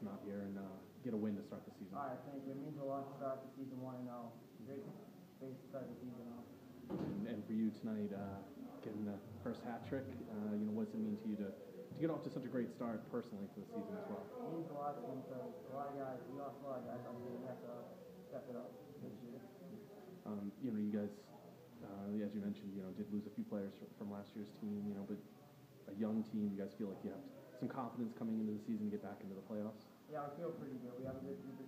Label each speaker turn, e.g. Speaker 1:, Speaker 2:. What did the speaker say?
Speaker 1: come out here and uh, get a win to start the season.
Speaker 2: All right, thank you. It means a lot to start the season one and zero. Great space to start the season off.
Speaker 1: And, and for you tonight, uh, getting the first hat trick, uh, you know, what does it mean to you to, to get off to such a great start personally for the season as well?
Speaker 2: It means a lot to me because a lot of guys, we lost a lot of guys on here. We have to step it up this year.
Speaker 1: Um, you know, you guys, uh, as you mentioned, you know, did lose a few players from, from last year's team, you know, but a young team, you guys feel like you have some confidence coming into the season to get back into the playoffs?
Speaker 2: Yeah, I feel pretty good. We have a good group